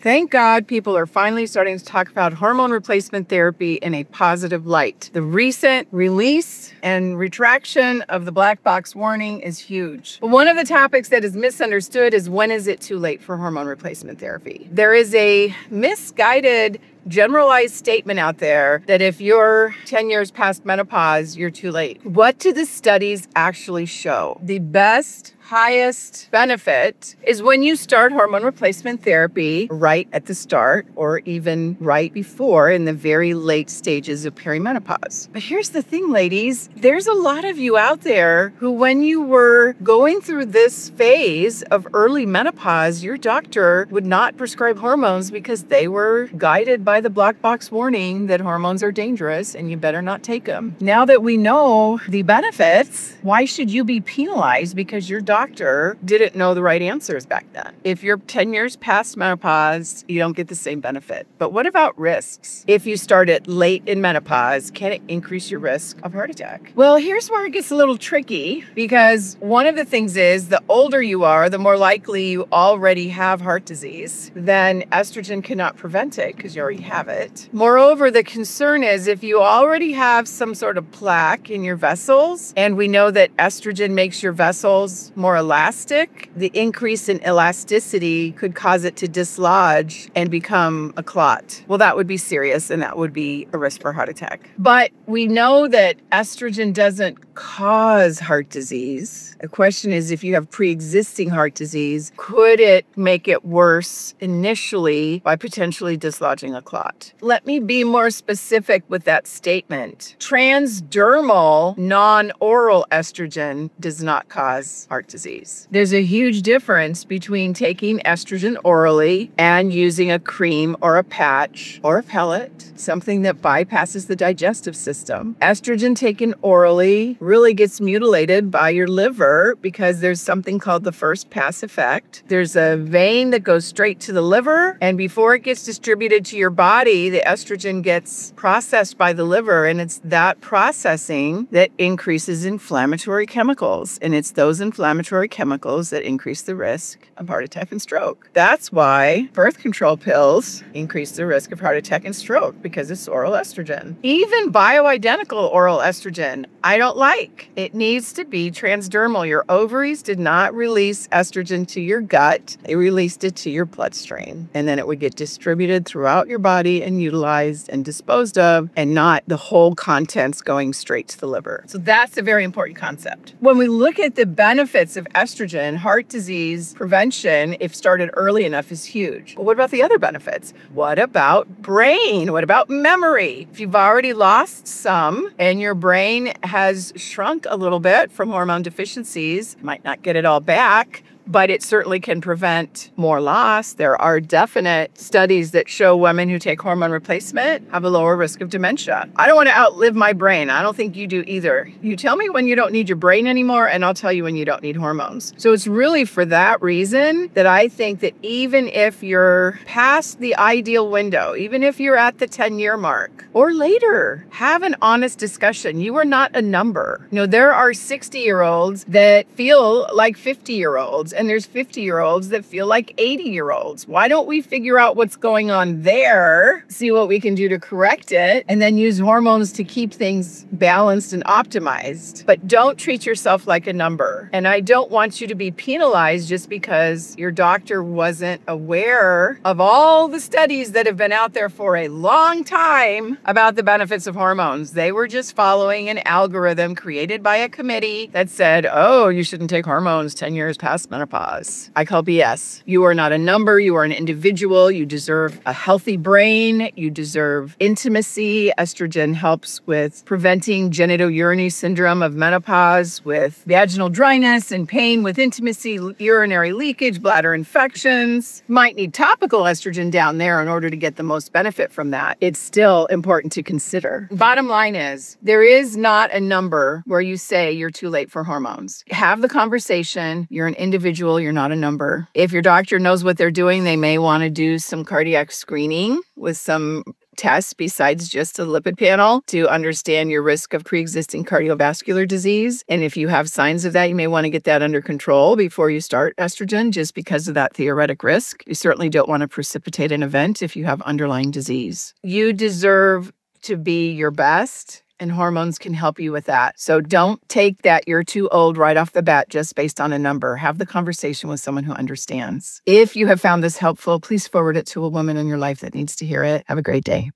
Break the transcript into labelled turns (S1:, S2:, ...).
S1: Thank God people are finally starting to talk about hormone replacement therapy in a positive light. The recent release and retraction of the black box warning is huge. But one of the topics that is misunderstood is when is it too late for hormone replacement therapy? There is a misguided generalized statement out there that if you're 10 years past menopause, you're too late. What do the studies actually show? The best highest benefit is when you start hormone replacement therapy right at the start or even right before in the very late stages of perimenopause. But here's the thing, ladies there's a lot of you out there who, when you were going through this phase of early menopause, your doctor would not prescribe hormones because they were guided by the black box warning that hormones are dangerous and you better not take them. Now that we know the benefits, why should you be penalized because your doctor doctor didn't know the right answers back then. If you're 10 years past menopause, you don't get the same benefit. But what about risks? If you start it late in menopause, can it increase your risk of heart attack? Well, here's where it gets a little tricky because one of the things is the older you are, the more likely you already have heart disease. Then estrogen cannot prevent it because you already have it. Moreover, the concern is if you already have some sort of plaque in your vessels, and we know that estrogen makes your vessels more more elastic, the increase in elasticity could cause it to dislodge and become a clot. Well, that would be serious and that would be a risk for heart attack. But we know that estrogen doesn't cause heart disease. The question is if you have pre existing heart disease, could it make it worse initially by potentially dislodging a clot? Let me be more specific with that statement. Transdermal, non oral estrogen does not cause heart disease. There's a huge difference between taking estrogen orally and using a cream or a patch or a pellet, something that bypasses the digestive system. Estrogen taken orally really gets mutilated by your liver because there's something called the first pass effect. There's a vein that goes straight to the liver, and before it gets distributed to your body, the estrogen gets processed by the liver, and it's that processing that increases inflammatory chemicals. And it's those inflammatory chemicals that increase the risk of heart attack and stroke. That's why birth control pills increase the risk of heart attack and stroke because it's oral estrogen. Even bioidentical oral estrogen, I don't like. It needs to be transdermal. Your ovaries did not release estrogen to your gut, they released it to your bloodstream. And then it would get distributed throughout your body and utilized and disposed of, and not the whole contents going straight to the liver. So that's a very important concept. When we look at the benefits of estrogen, heart disease prevention, if started early enough, is huge. But what about the other benefits? What about brain? What about memory? If you've already lost some and your brain has shrunk a little bit from hormone deficiencies, might not get it all back, but it certainly can prevent more loss. There are definite studies that show women who take hormone replacement have a lower risk of dementia. I don't want to outlive my brain. I don't think you do either. You tell me when you don't need your brain anymore, and I'll tell you when you don't need hormones. So it's really for that reason that I think that even if you're past the ideal window, even if you're at the 10 year mark or later, have an honest discussion. You are not a number. You know, there are 60 year olds that feel like 50 year olds and there's 50 year olds that feel like 80 year olds. Why don't we figure out what's going on there, see what we can do to correct it, and then use hormones to keep things balanced and optimized? But don't treat yourself like a number. And I don't want you to be penalized just because your doctor wasn't aware of all the studies that have been out there for a long time about the benefits of hormones. They were just following an algorithm created by a committee that said, oh, you shouldn't take hormones 10 years past menopause menopause. I call BS. You are not a number, you are an individual. You deserve a healthy brain, you deserve intimacy. Estrogen helps with preventing genitourinary syndrome of menopause, with vaginal dryness and pain with intimacy, urinary leakage, bladder infections. Might need topical estrogen down there in order to get the most benefit from that. It's still important to consider. Bottom line is, there is not a number where you say you're too late for hormones. Have the conversation. You're an individual individual, you're not a number. If your doctor knows what they're doing, they may want to do some cardiac screening with some tests besides just a lipid panel to understand your risk of pre existing cardiovascular disease. And if you have signs of that, you may want to get that under control before you start estrogen, just because of that theoretic risk. You certainly don't want to precipitate an event if you have underlying disease. You deserve to be your best and hormones can help you with that. So don't take that you're too old right off the bat just based on a number. Have the conversation with someone who understands. If you have found this helpful, please forward it to a woman in your life that needs to hear it. Have a great day.